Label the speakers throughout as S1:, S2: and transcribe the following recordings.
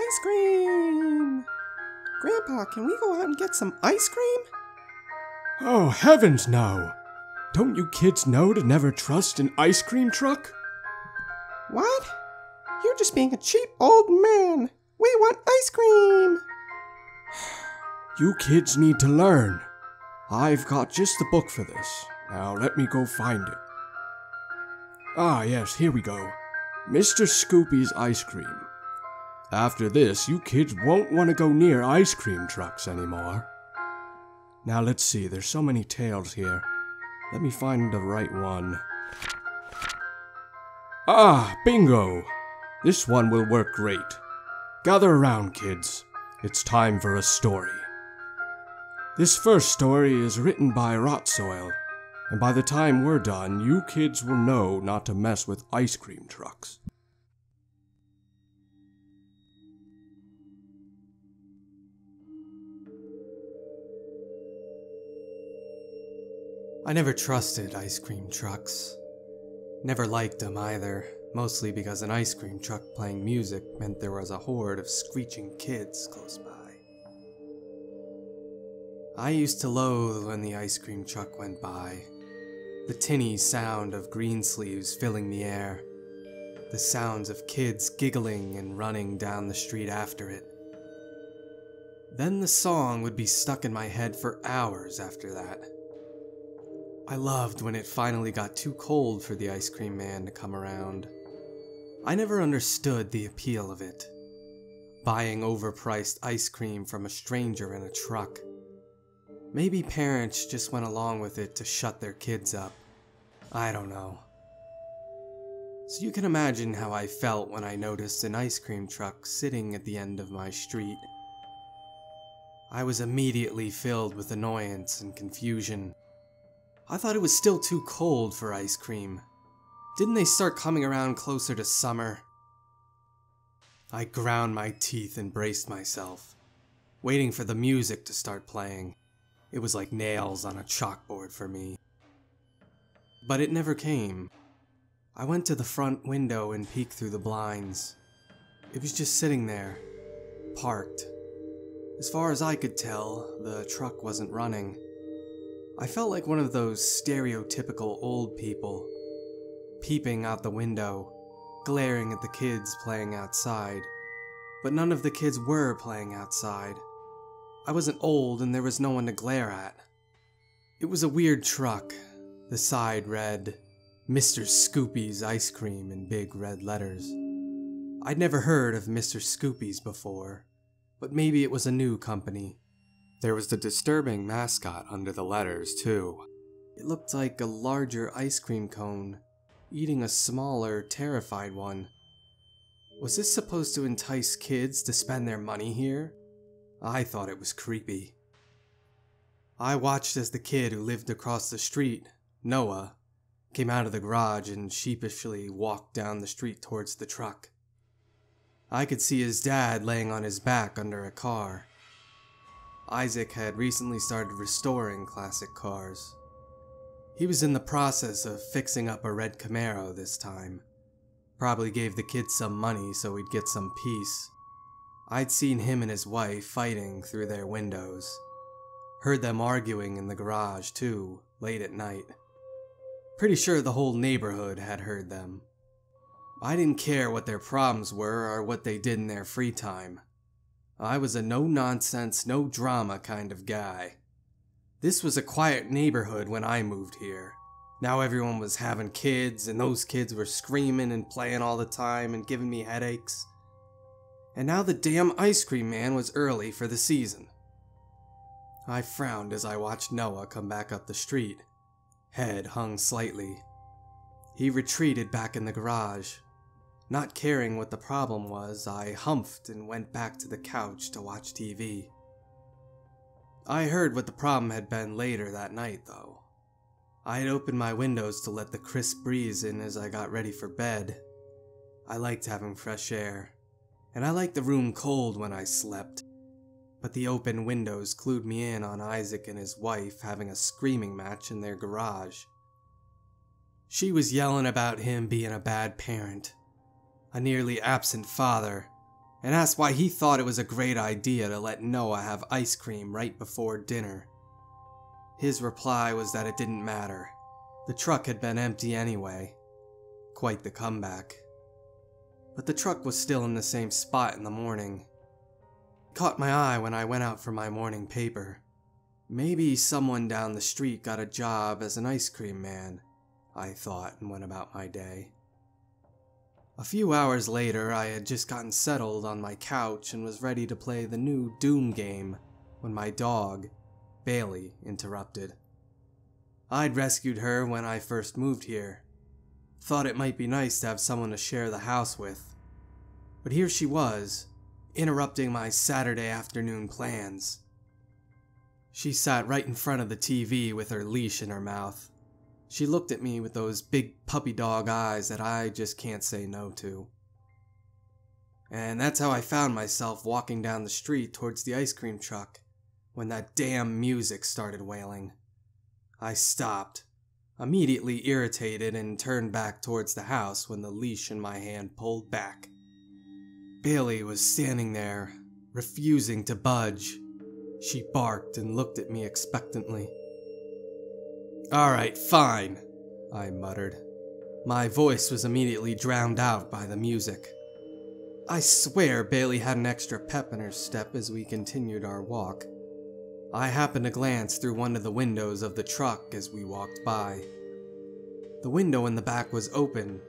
S1: Ice cream! Grandpa, can we go out and get some ice cream?
S2: Oh, heavens no! Don't you kids know to never trust an ice cream truck?
S1: What? You're just being a cheap old man. We want ice cream!
S2: You kids need to learn. I've got just the book for this. Now let me go find it. Ah, yes, here we go. Mr. Scoopy's Ice Cream. After this, you kids won't want to go near ice cream trucks anymore. Now let's see, there's so many tales here. Let me find the right one. Ah, bingo! This one will work great. Gather around, kids. It's time for a story. This first story is written by Rotsoil, and by the time we're done, you kids will know not to mess with ice cream trucks.
S3: I never trusted ice cream trucks. Never liked them either, mostly because an ice cream truck playing music meant there was a horde of screeching kids close by. I used to loathe when the ice cream truck went by. The tinny sound of Greensleeves filling the air. The sounds of kids giggling and running down the street after it. Then the song would be stuck in my head for hours after that. I loved when it finally got too cold for the ice cream man to come around. I never understood the appeal of it. Buying overpriced ice cream from a stranger in a truck. Maybe parents just went along with it to shut their kids up. I don't know. So you can imagine how I felt when I noticed an ice cream truck sitting at the end of my street. I was immediately filled with annoyance and confusion. I thought it was still too cold for ice cream. Didn't they start coming around closer to summer? I ground my teeth and braced myself, waiting for the music to start playing. It was like nails on a chalkboard for me. But it never came. I went to the front window and peeked through the blinds. It was just sitting there, parked. As far as I could tell, the truck wasn't running. I felt like one of those stereotypical old people, peeping out the window, glaring at the kids playing outside. But none of the kids were playing outside. I wasn't old and there was no one to glare at. It was a weird truck. The side read, Mr. Scoopy's Ice Cream in big red letters. I'd never heard of Mr. Scoopy's before, but maybe it was a new company. There was the disturbing mascot under the letters, too. It looked like a larger ice cream cone, eating a smaller, terrified one. Was this supposed to entice kids to spend their money here? I thought it was creepy. I watched as the kid who lived across the street, Noah, came out of the garage and sheepishly walked down the street towards the truck. I could see his dad laying on his back under a car. Isaac had recently started restoring classic cars. He was in the process of fixing up a red Camaro this time. Probably gave the kid some money so he'd get some peace. I'd seen him and his wife fighting through their windows. Heard them arguing in the garage, too, late at night. Pretty sure the whole neighborhood had heard them. I didn't care what their problems were or what they did in their free time. I was a no nonsense, no drama kind of guy. This was a quiet neighborhood when I moved here. Now everyone was having kids, and those kids were screaming and playing all the time and giving me headaches. And now the damn ice cream man was early for the season. I frowned as I watched Noah come back up the street, head hung slightly. He retreated back in the garage. Not caring what the problem was, I humphed and went back to the couch to watch TV. I heard what the problem had been later that night, though. I had opened my windows to let the crisp breeze in as I got ready for bed. I liked having fresh air, and I liked the room cold when I slept. But the open windows clued me in on Isaac and his wife having a screaming match in their garage. She was yelling about him being a bad parent, a nearly absent father, and asked why he thought it was a great idea to let Noah have ice cream right before dinner. His reply was that it didn't matter. The truck had been empty anyway. Quite the comeback. But the truck was still in the same spot in the morning. Caught my eye when I went out for my morning paper. Maybe someone down the street got a job as an ice cream man, I thought and went about my day. A few hours later, I had just gotten settled on my couch and was ready to play the new Doom game when my dog, Bailey, interrupted. I'd rescued her when I first moved here. Thought it might be nice to have someone to share the house with. But here she was, interrupting my Saturday afternoon plans. She sat right in front of the TV with her leash in her mouth. She looked at me with those big puppy dog eyes that I just can't say no to. And that's how I found myself walking down the street towards the ice cream truck when that damn music started wailing. I stopped, immediately irritated, and turned back towards the house when the leash in my hand pulled back. Bailey was standing there, refusing to budge. She barked and looked at me expectantly. Alright, fine, I muttered. My voice was immediately drowned out by the music. I swear Bailey had an extra pep in her step as we continued our walk. I happened to glance through one of the windows of the truck as we walked by. The window in the back was open,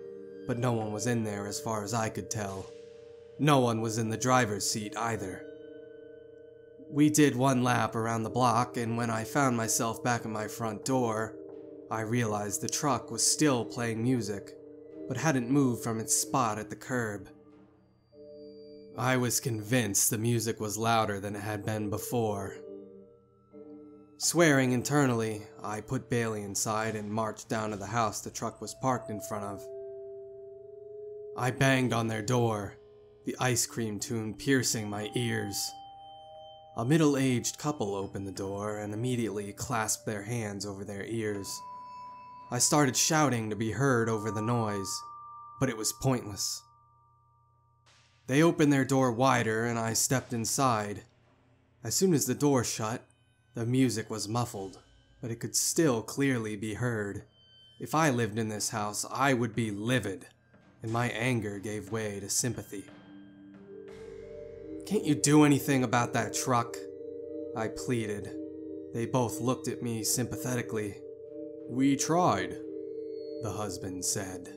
S3: but no one was in there as far as I could tell. No one was in the driver's seat either. We did one lap around the block, and when I found myself back at my front door, I realized the truck was still playing music, but hadn't moved from its spot at the curb. I was convinced the music was louder than it had been before. Swearing internally, I put Bailey inside and marched down to the house the truck was parked in front of. I banged on their door, the ice cream tune piercing my ears. A middle aged couple opened the door and immediately clasped their hands over their ears. I started shouting to be heard over the noise, but it was pointless. They opened their door wider and I stepped inside. As soon as the door shut, the music was muffled, but it could still clearly be heard. If I lived in this house, I would be livid, and my anger gave way to sympathy. Can't you do anything about that truck? I pleaded. They both looked at me sympathetically.
S2: We tried, the husband said.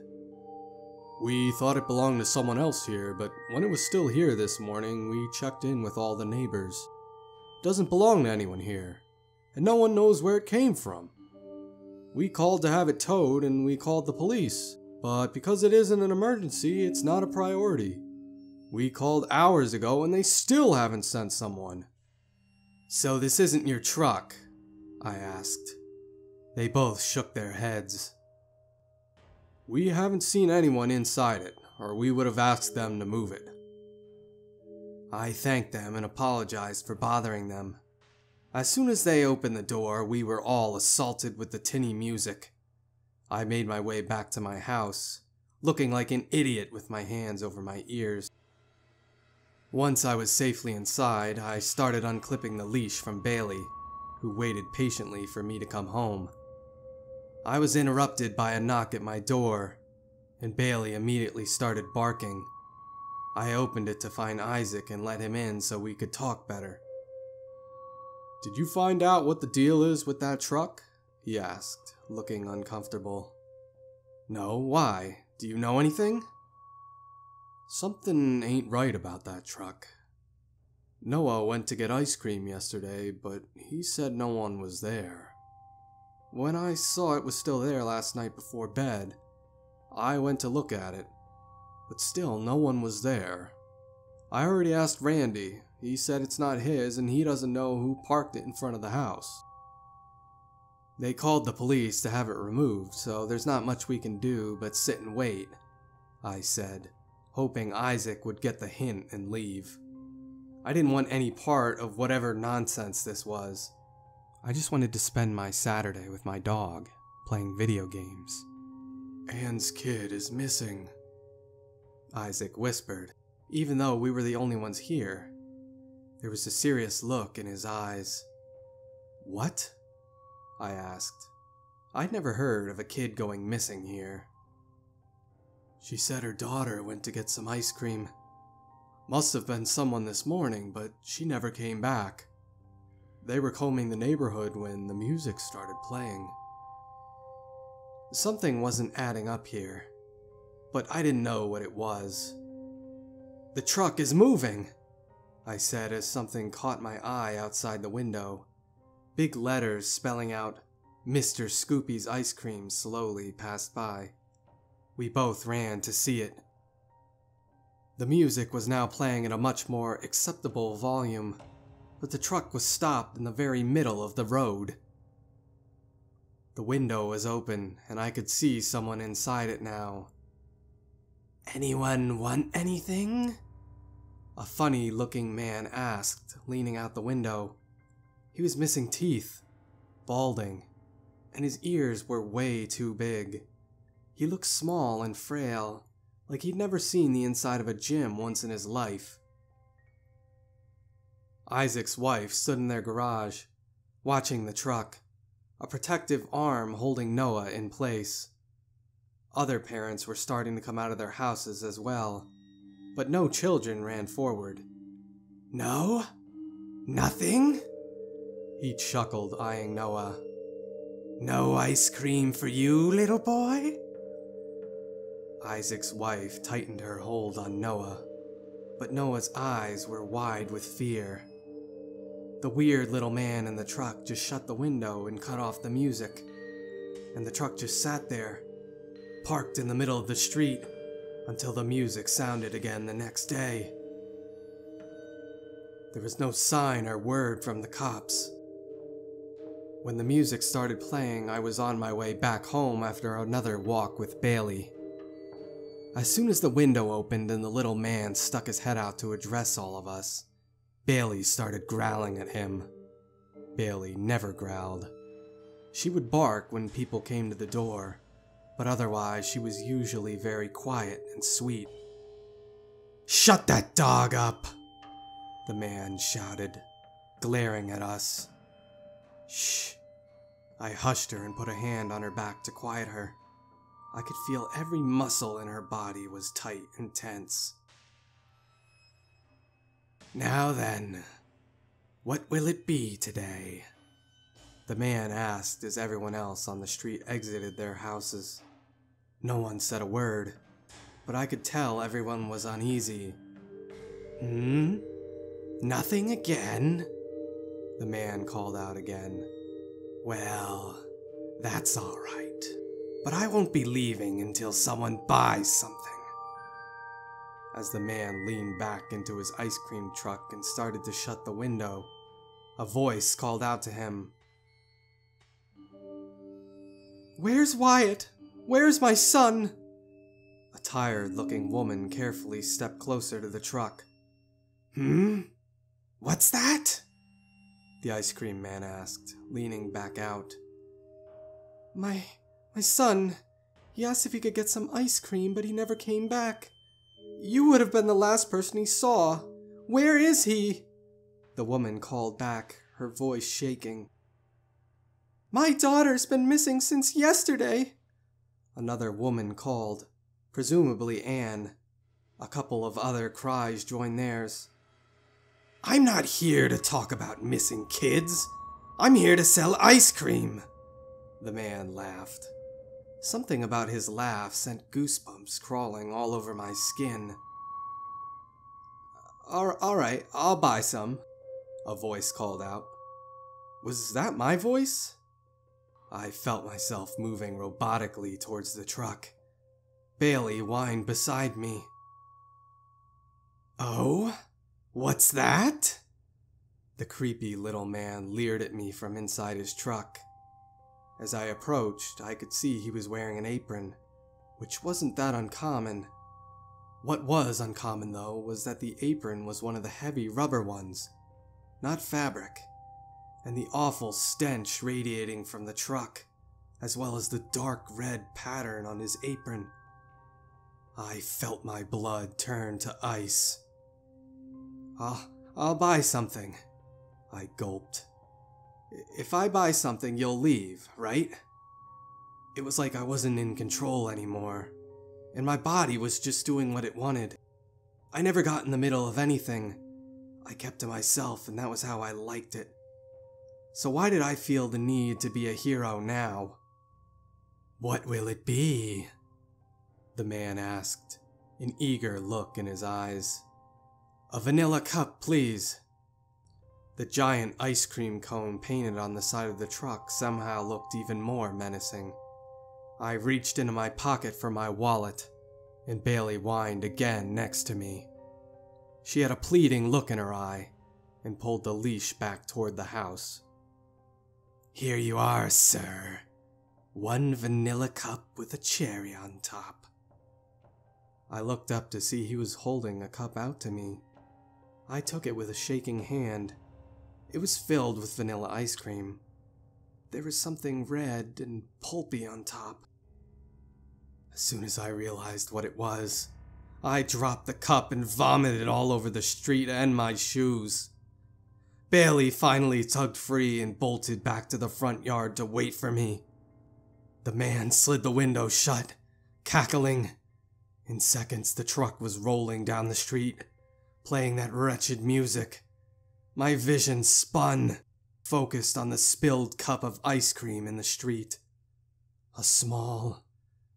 S2: We thought it belonged to someone else here, but when it was still here this morning, we checked in with all the neighbors. It doesn't belong to anyone here, and no one knows where it came from. We called to have it towed and we called the police, but because it isn't an emergency, it's not a priority. We called hours ago and they still haven't sent someone.
S3: So this isn't your truck? I asked. They both shook their heads.
S2: We haven't seen anyone inside it, or we would have asked them to move it.
S3: I thanked them and apologized for bothering them. As soon as they opened the door, we were all assaulted with the tinny music. I made my way back to my house, looking like an idiot with my hands over my ears. Once I was safely inside, I started unclipping the leash from Bailey, who waited patiently for me to come home. I was interrupted by a knock at my door, and Bailey immediately started barking. I opened it to find Isaac and let him in so we could talk better.
S2: Did you find out what the deal is with that truck? he asked, looking uncomfortable.
S3: No, why? Do you know anything?
S2: Something ain't right about that truck. Noah went to get ice cream yesterday, but he said no one was there. When I saw it was still there last night before bed, I went to look at it, but still no one was there. I already asked Randy. He said it's not his and he doesn't know who parked it in front of the house.
S3: They called the police to have it removed, so there's not much we can do but sit and wait, I said hoping Isaac would get the hint and leave. I didn't want any part of whatever nonsense this was. I just wanted to spend my Saturday with my dog, playing video games.
S2: Anne's kid is missing,
S3: Isaac whispered. even though we were the only ones here. There was a serious look in his eyes. What? I asked. I'd never heard of a kid going missing here. She said her daughter went to get some ice cream. Must have been someone this morning, but she never came back. They were combing the neighborhood when the music started playing. Something wasn't adding up here, but I didn't know what it was. The truck is moving, I said as something caught my eye outside the window. Big letters spelling out Mr. Scoopy's ice cream slowly passed by. We both ran to see it. The music was now playing at a much more acceptable volume, but the truck was stopped in the very middle of the road. The window was open, and I could see someone inside it now. Anyone want anything? A funny looking man asked, leaning out the window. He was missing teeth, balding, and his ears were way too big. He looked small and frail, like he'd never seen the inside of a gym once in his life. Isaac's wife stood in their garage, watching the truck, a protective arm holding Noah in place. Other parents were starting to come out of their houses as well, but no children ran forward. No? Nothing? He chuckled, eyeing Noah. No ice cream for you, little boy? Isaac's wife tightened her hold on Noah, but Noah's eyes were wide with fear. The weird little man in the truck just shut the window and cut off the music, and the truck just sat there, parked in the middle of the street, until the music sounded again the next day. There was no sign or word from the cops. When the music started playing, I was on my way back home after another walk with Bailey. As soon as the window opened and the little man stuck his head out to address all of us, Bailey started growling at him. Bailey never growled. She would bark when people came to the door, but otherwise she was usually very quiet and sweet. Shut that dog up! The man shouted, glaring at us. Shh. I hushed her and put a hand on her back to quiet her. I could feel every muscle in her body was tight and tense. Now then, what will it be today? The man asked as everyone else on the street exited their houses. No one said a word, but I could tell everyone was uneasy. Hmm? Nothing again? The man called out again. Well, that's all right but I won't be leaving until someone buys something. As the man leaned back into his ice cream truck and started to shut the window, a voice called out to him Where's Wyatt? Where's my son? A tired looking woman carefully stepped closer to the truck. Hmm? What's that? The ice cream man asked, leaning back out. My my son. He asked if he could get some ice cream, but he never came back. You would have been the last person he saw. Where is he? The woman called back, her voice shaking. My daughter's been missing since yesterday. Another woman called, presumably Anne. A couple of other cries joined theirs. I'm not here to talk about missing kids. I'm here to sell ice cream. The man laughed. Something about his laugh sent goosebumps crawling all over my skin. Alright, I'll buy some, a voice called out. Was that my voice? I felt myself moving robotically towards the truck. Bailey whined beside me. Oh? What's that? The creepy little man leered at me from inside his truck. As I approached, I could see he was wearing an apron, which wasn't that uncommon. What was uncommon, though, was that the apron was one of the heavy rubber ones, not fabric, and the awful stench radiating from the truck, as well as the dark red pattern on his apron. I felt my blood turn to ice. I'll, I'll buy something. I gulped. If I buy something, you'll leave, right? It was like I wasn't in control anymore, and my body was just doing what it wanted. I never got in the middle of anything. I kept to myself, and that was how I liked it. So why did I feel the need to be a hero now? What will it be? The man asked, an eager look in his eyes. A vanilla cup, please. The giant ice cream cone painted on the side of the truck somehow looked even more menacing. I reached into my pocket for my wallet, and Bailey whined again next to me. She had a pleading look in her eye and pulled the leash back toward the house. Here you are, sir. One vanilla cup with a cherry on top. I looked up to see he was holding a cup out to me. I took it with a shaking hand. It was filled with vanilla ice cream. There was something red and pulpy on top. As soon as I realized what it was, I dropped the cup and vomited all over the street and my shoes. Bailey finally tugged free and bolted back to the front yard to wait for me. The man slid the window shut, cackling. In seconds, the truck was rolling down the street, playing that wretched music. My vision spun, focused on the spilled cup of ice cream in the street. A small,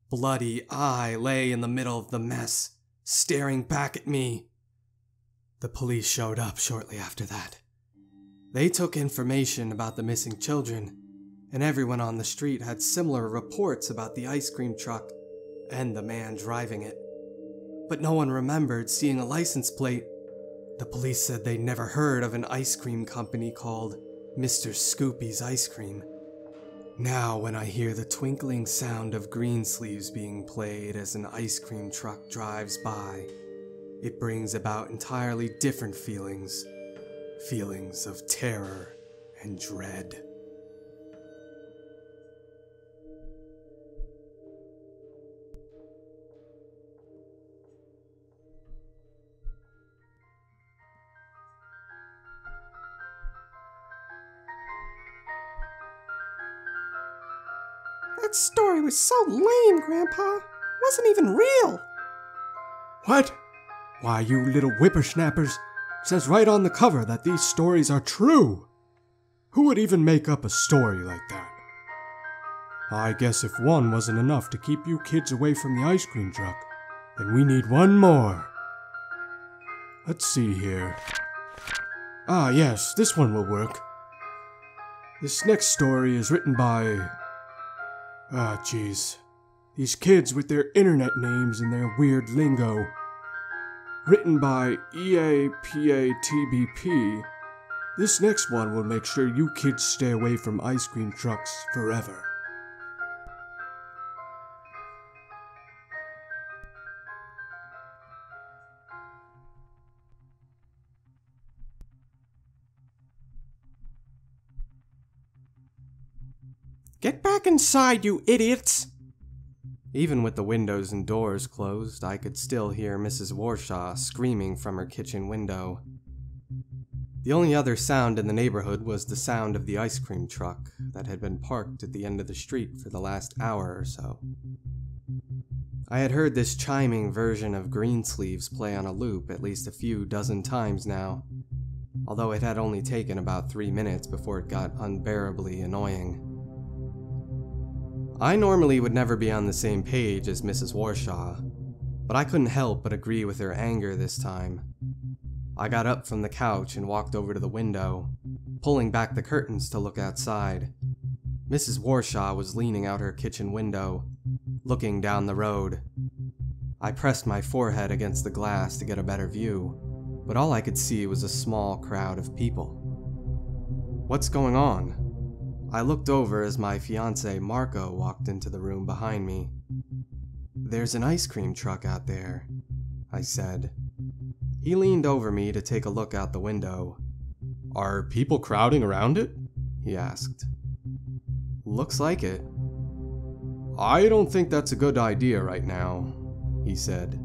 S3: bloody eye lay in the middle of the mess, staring back at me. The police showed up shortly after that. They took information about the missing children and everyone on the street had similar reports about the ice cream truck and the man driving it. But no one remembered seeing a license plate. The police said they'd never heard of an ice cream company called Mr. Scoopy's Ice Cream. Now, when I hear the twinkling sound of Greensleeves being played as an ice cream truck drives by, it brings about entirely different feelings feelings of terror and dread.
S1: That story was so lame, Grandpa. Wasn't even real.
S2: What? Why, you little whippersnappers, says right on the cover that these stories are true. Who would even make up a story like that? I guess if one wasn't enough to keep you kids away from the ice cream truck, then we need one more. Let's see here. Ah, yes, this one will work. This next story is written by. Ah, jeez. These kids with their internet names and their weird lingo. Written by EAPATBP. This next one will make sure you kids stay away from ice cream trucks forever.
S1: Get back inside, you idiots!
S3: Even with the windows and doors closed, I could still hear Mrs. Warshaw screaming from her kitchen window. The only other sound in the neighborhood was the sound of the ice cream truck that had been parked at the end of the street for the last hour or so. I had heard this chiming version of Greensleeves play on a loop at least a few dozen times now, although it had only taken about three minutes before it got unbearably annoying. I normally would never be on the same page as Mrs. Warshaw, but I couldn't help but agree with her anger this time. I got up from the couch and walked over to the window, pulling back the curtains to look outside. Mrs. Warshaw was leaning out her kitchen window, looking down the road. I pressed my forehead against the glass to get a better view, but all I could see was a small crowd of people. What's going on? I looked over as my fiance Marco walked into the room behind me. There's an ice cream truck out there, I said. He leaned over me to take a look out the window. Are people crowding around it? He asked. Looks like it. I don't think that's a good idea right now, he said,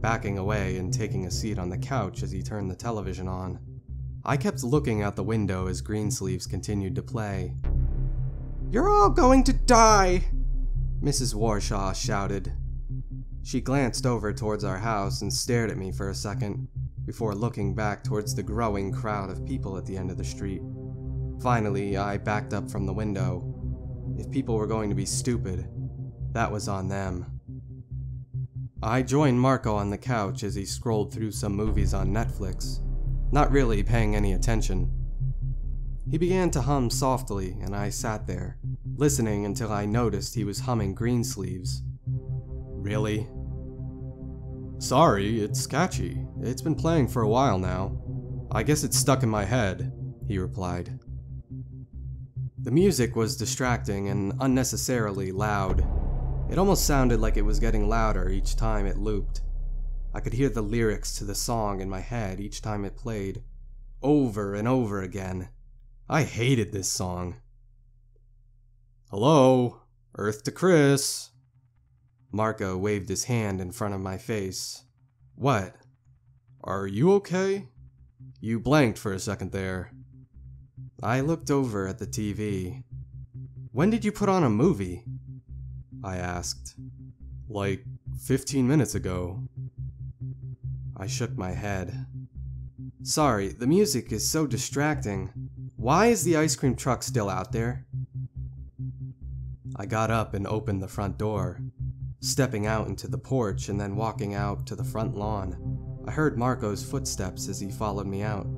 S3: backing away and taking a seat on the couch as he turned the television on. I kept looking out the window as Greensleeves continued to play.
S1: You're all going to die,
S3: Mrs. Warshaw shouted. She glanced over towards our house and stared at me for a second, before looking back towards the growing crowd of people at the end of the street. Finally, I backed up from the window. If people were going to be stupid, that was on them. I joined Marco on the couch as he scrolled through some movies on Netflix, not really paying any attention. He began to hum softly, and I sat there, listening until I noticed he was humming Greensleeves. Really? Sorry, it's catchy. It's been playing for a while now. I guess it's stuck in my head, he replied. The music was distracting and unnecessarily loud. It almost sounded like it was getting louder each time it looped. I could hear the lyrics to the song in my head each time it played, over and over again. I hated this song. Hello, Earth to Chris. Marco waved his hand in front of my face. What? Are you okay? You blanked for a second there. I looked over at the TV. When did you put on a movie? I asked. Like 15 minutes ago. I shook my head. Sorry, the music is so distracting. Why is the ice cream truck still out there? I got up and opened the front door, stepping out into the porch and then walking out to the front lawn. I heard Marco's footsteps as he followed me out.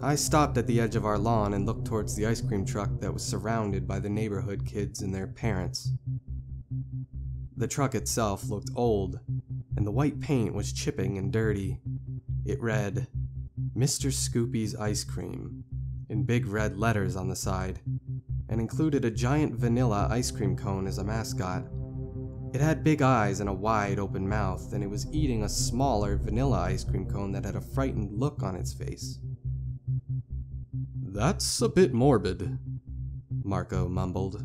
S3: I stopped at the edge of our lawn and looked towards the ice cream truck that was surrounded by the neighborhood kids and their parents. The truck itself looked old, and the white paint was chipping and dirty. It read, Mr. Scoopy's Ice Cream, in big red letters on the side, and included a giant vanilla ice cream cone as a mascot. It had big eyes and a wide open mouth, and it was eating a smaller vanilla ice cream cone that had a frightened look on its face. That's a bit morbid, Marco mumbled.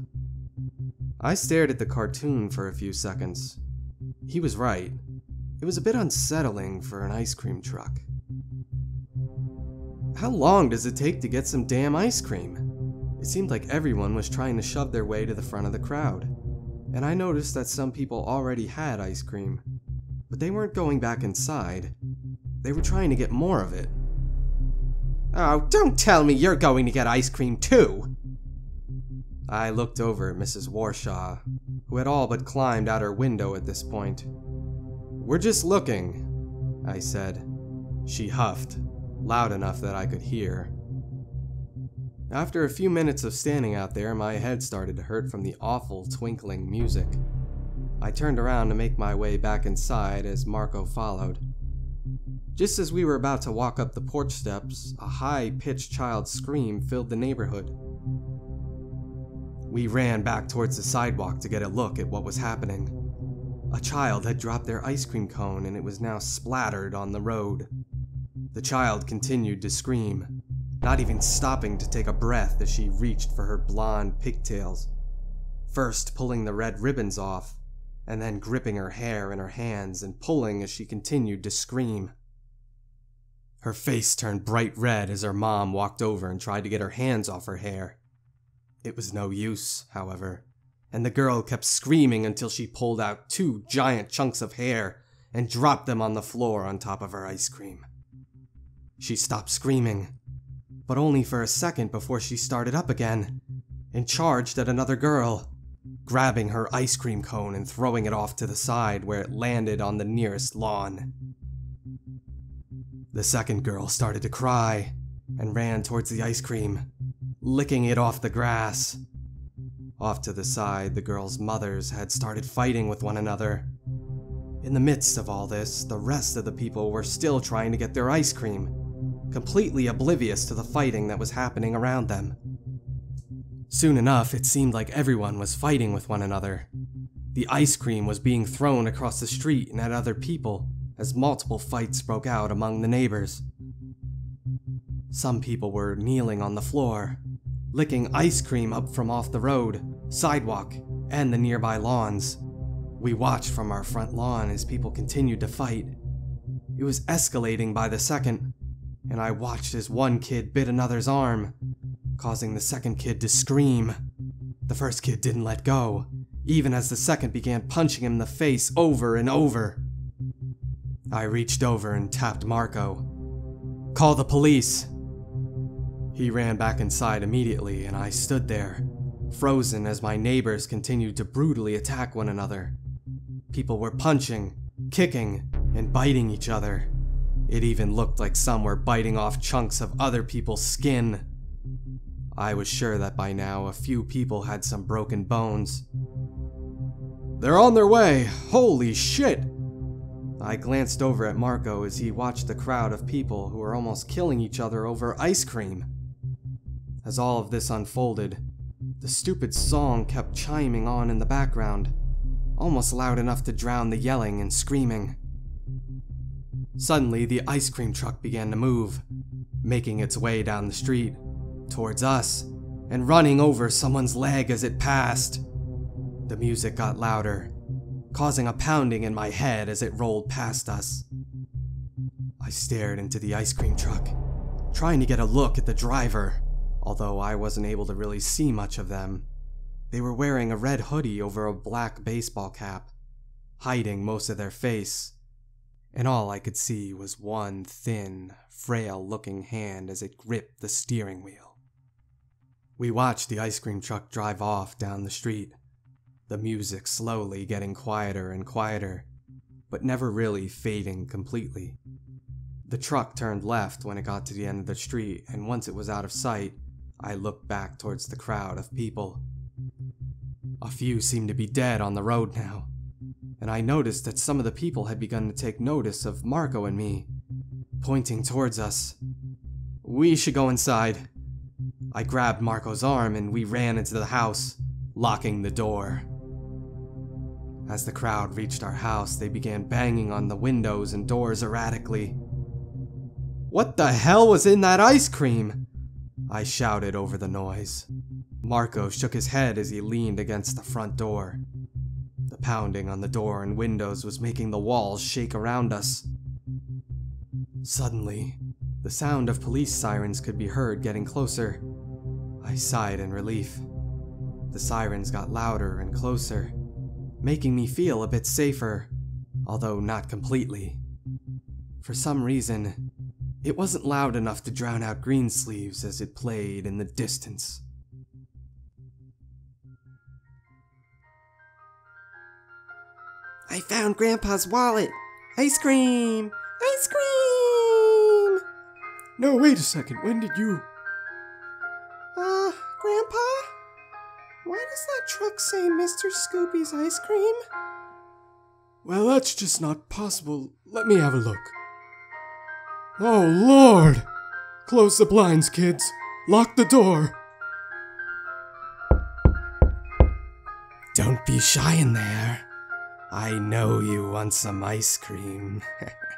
S3: I stared at the cartoon for a few seconds. He was right. It was a bit unsettling for an ice cream truck. How long does it take to get some damn ice cream? It seemed like everyone was trying to shove their way to the front of the crowd. And I noticed that some people already had ice cream, but they weren't going back inside. They were trying to get more of it.
S1: Oh, don't tell me you're going to get ice cream too!
S3: I looked over at Mrs. Warshaw, who had all but climbed out her window at this point. We're just looking, I said. She huffed, loud enough that I could hear. After a few minutes of standing out there, my head started to hurt from the awful twinkling music. I turned around to make my way back inside as Marco followed. Just as we were about to walk up the porch steps, a high pitched child's scream filled the neighborhood. We ran back towards the sidewalk to get a look at what was happening. A child had dropped their ice cream cone and it was now splattered on the road. The child continued to scream, not even stopping to take a breath as she reached for her blonde pigtails, first pulling the red ribbons off, and then gripping her hair in her hands and pulling as she continued to scream. Her face turned bright red as her mom walked over and tried to get her hands off her hair. It was no use, however, and the girl kept screaming until she pulled out two giant chunks of hair and dropped them on the floor on top of her ice cream. She stopped screaming, but only for a second before she started up again and charged at another girl, grabbing her ice cream cone and throwing it off to the side where it landed on the nearest lawn. The second girl started to cry and ran towards the ice cream, licking it off the grass. Off to the side, the girls' mothers had started fighting with one another. In the midst of all this, the rest of the people were still trying to get their ice cream, completely oblivious to the fighting that was happening around them. Soon enough, it seemed like everyone was fighting with one another. The ice cream was being thrown across the street and at other people as multiple fights broke out among the neighbors. Some people were kneeling on the floor, licking ice cream up from off the road, sidewalk, and the nearby lawns. We watched from our front lawn as people continued to fight. It was escalating by the second, and I watched as one kid bit another's arm, causing the second kid to scream. The first kid didn't let go, even as the second began punching him in the face over and over. I reached over and tapped Marco. Call the police! He ran back inside immediately, and I stood there, frozen as my neighbors continued to brutally attack one another. People were punching, kicking, and biting each other. It even looked like some were biting off chunks of other people's skin. I was sure that by now a few people had some broken bones. They're on their way! Holy shit! I glanced over at Marco as he watched the crowd of people who were almost killing each other over ice cream. As all of this unfolded, the stupid song kept chiming on in the background, almost loud enough to drown the yelling and screaming. Suddenly, the ice cream truck began to move, making its way down the street, towards us, and running over someone's leg as it passed. The music got louder, causing a pounding in my head as it rolled past us. I stared into the ice cream truck, trying to get a look at the driver, although I wasn't able to really see much of them. They were wearing a red hoodie over a black baseball cap, hiding most of their face and all I could see was one thin, frail looking hand as it gripped the steering wheel. We watched the ice cream truck drive off down the street, the music slowly getting quieter and quieter, but never really fading completely. The truck turned left when it got to the end of the street, and once it was out of sight, I looked back towards the crowd of people. A few seemed to be dead on the road now, and I noticed that some of the people had begun to take notice of Marco and me, pointing towards us. We should go inside. I grabbed Marco's arm and we ran into the house, locking the door. As the crowd reached our house, they began banging on the windows and doors erratically. What the hell was in that ice cream? I shouted over the noise. Marco shook his head as he leaned against the front door. Pounding on the door and windows was making the walls shake around us. Suddenly, the sound of police sirens could be heard getting closer. I sighed in relief. The sirens got louder and closer, making me feel a bit safer, although not completely. For some reason, it wasn't loud enough to drown out Greensleeves as it played in the distance.
S1: I found Grandpa's wallet. Ice cream! Ice cream!
S2: No, wait a second. When did you.
S1: Uh, Grandpa? Why does that truck say Mr. Scoopy's ice cream?
S2: Well, that's just not possible. Let me have a look. Oh, Lord! Close the blinds, kids. Lock the door.
S3: Don't be shy in there. I know you want some ice cream.